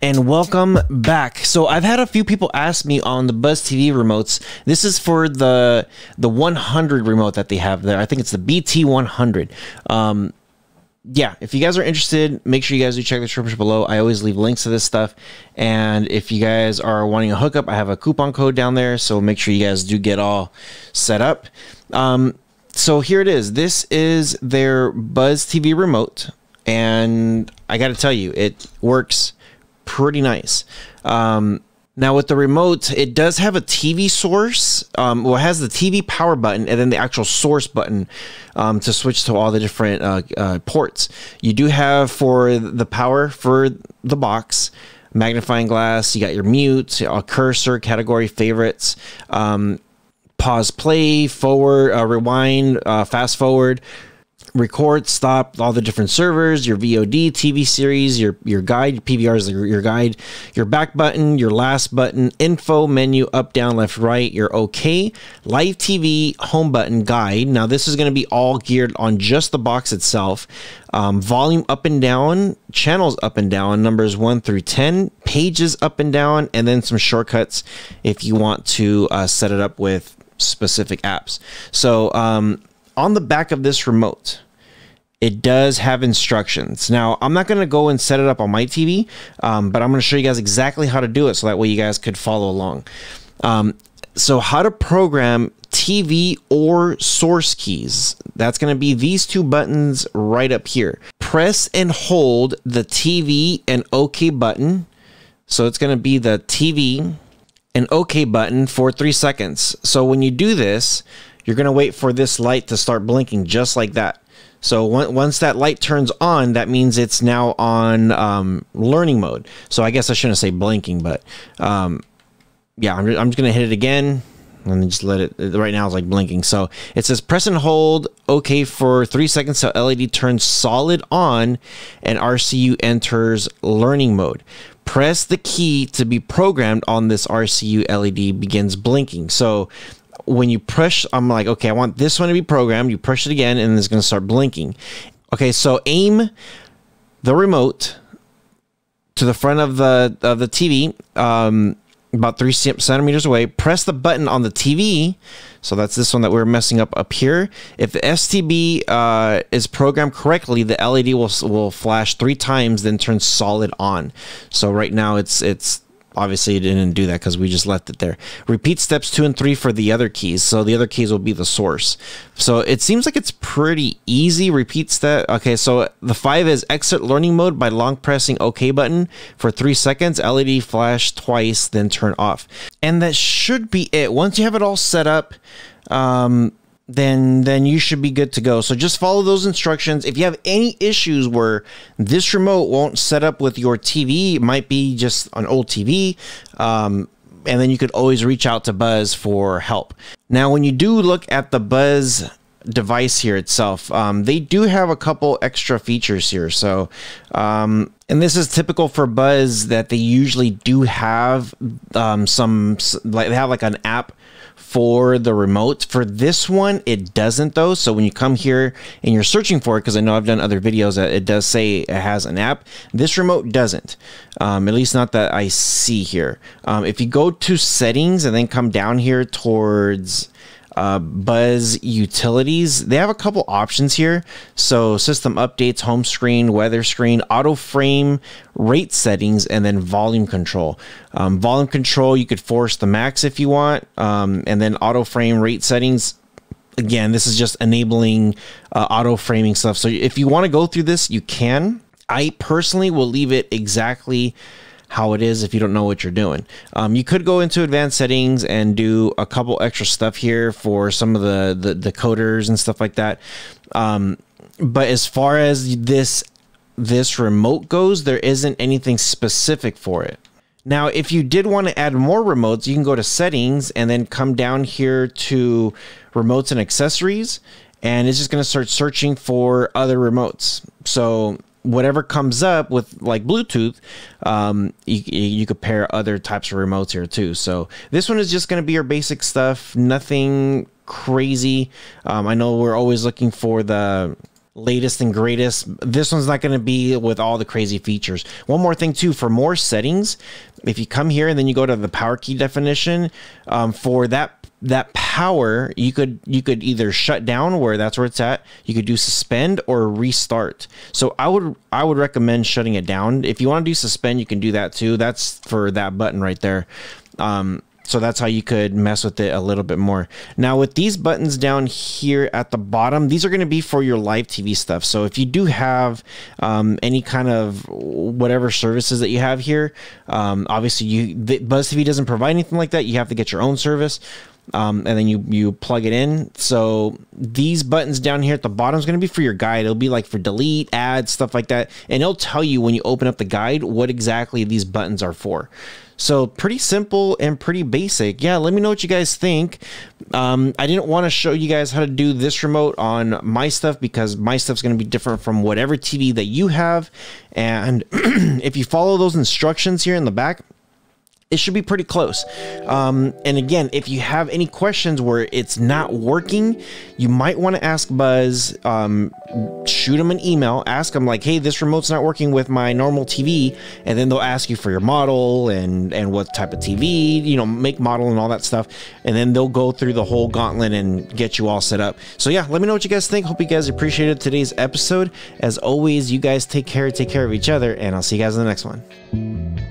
and welcome back. So I've had a few people ask me on the Buzz TV remotes. This is for the the 100 remote that they have there. I think it's the BT 100. Um, yeah, if you guys are interested, make sure you guys do check the description below. I always leave links to this stuff. And if you guys are wanting a hookup, I have a coupon code down there. So make sure you guys do get all set up. Um, so here it is. This is their Buzz TV remote. And I got to tell you, it works pretty nice. Um, now with the remote, it does have a TV source. Um, well, it has the TV power button and then the actual source button um, to switch to all the different uh, uh, ports. You do have for the power for the box, magnifying glass. You got your mute, a cursor, category, favorites. Um, pause, play, forward, uh, rewind, uh, fast forward, record, stop all the different servers, your VOD, TV series, your your guide, PVR is your, guide, your back button, your last button, info menu, up, down, left, right, your OK, live TV, home button, guide. Now this is going to be all geared on just the box itself. Um, volume up and down, channels up and down, numbers one through 10, pages up and down, and then some shortcuts if you want to uh, set it up with specific apps. So um, on the back of this remote, it does have instructions. Now, I'm not going to go and set it up on my TV, um, but I'm going to show you guys exactly how to do it so that way you guys could follow along. Um, so, how to program TV or source keys. That's going to be these two buttons right up here. Press and hold the TV and OK button. So, it's going to be the TV and OK button for three seconds. So, when you do this, you're going to wait for this light to start blinking just like that. So once that light turns on, that means it's now on um, learning mode. So I guess I shouldn't say blinking, but um, yeah, I'm, I'm just going to hit it again and just let it right now it's like blinking so it says press and hold okay for three seconds so led turns solid on and rcu enters learning mode press the key to be programmed on this rcu led begins blinking so when you push, I'm like, okay, I want this one to be programmed. You push it again, and it's going to start blinking. Okay, so aim the remote to the front of the of the TV, um, about three centimeters away. Press the button on the TV. So that's this one that we're messing up up here. If the STB uh, is programmed correctly, the LED will will flash three times, then turn solid on. So right now it's it's obviously didn't do that because we just left it there. Repeat steps two and three for the other keys. So the other keys will be the source. So it seems like it's pretty easy. Repeat step. Okay, so the five is exit learning mode by long pressing OK button for three seconds. LED flash twice, then turn off. And that should be it. Once you have it all set up, um, then then you should be good to go. So just follow those instructions. If you have any issues where this remote won't set up with your TV, it might be just an old TV. Um, and then you could always reach out to Buzz for help. Now, when you do look at the Buzz device here itself, um, they do have a couple extra features here. So, um, and this is typical for Buzz that they usually do have um, some like they have like an app for the remote. For this one, it doesn't though. So when you come here and you're searching for it, because I know I've done other videos that it does say it has an app, this remote doesn't. Um, at least not that I see here. Um, if you go to settings and then come down here towards uh, Buzz Utilities. They have a couple options here. So system updates, home screen, weather screen, auto frame, rate settings, and then volume control. Um, volume control, you could force the max if you want, um, and then auto frame rate settings. Again, this is just enabling uh, auto framing stuff. So if you want to go through this, you can. I personally will leave it exactly how it is if you don't know what you're doing. Um, you could go into advanced settings and do a couple extra stuff here for some of the the, the coders and stuff like that. Um, but as far as this this remote goes, there isn't anything specific for it. Now, if you did want to add more remotes, you can go to settings and then come down here to remotes and accessories, and it's just going to start searching for other remotes. So whatever comes up with like Bluetooth, um, you, you could pair other types of remotes here too. So this one is just going to be your basic stuff, nothing crazy. Um, I know we're always looking for the latest and greatest. This one's not going to be with all the crazy features. One more thing too, for more settings, if you come here and then you go to the power key definition, um, for that that power you could you could either shut down where that's where it's at you could do suspend or restart so i would i would recommend shutting it down if you want to do suspend you can do that too that's for that button right there um, so that's how you could mess with it a little bit more. Now with these buttons down here at the bottom, these are going to be for your live TV stuff. So if you do have um, any kind of whatever services that you have here, um, obviously you the, Buzz TV doesn't provide anything like that. You have to get your own service. Um, and then you you plug it in. So these buttons down here at the bottom is going to be for your guide. It'll be like for delete, add, stuff like that, and it'll tell you when you open up the guide what exactly these buttons are for. So pretty simple and pretty basic. Yeah, let me know what you guys think. Um, I didn't want to show you guys how to do this remote on my stuff because my stuff's going to be different from whatever TV that you have. And if you follow those instructions here in the back, it should be pretty close. Um, and again, if you have any questions where it's not working, you might want to ask Buzz. Um, shoot him an email, ask him like, "Hey, this remote's not working with my normal TV," and then they'll ask you for your model and and what type of TV, you know, make model and all that stuff, and then they'll go through the whole gauntlet and get you all set up. So yeah, let me know what you guys think. Hope you guys appreciated today's episode. As always, you guys take care, take care of each other, and I'll see you guys in the next one.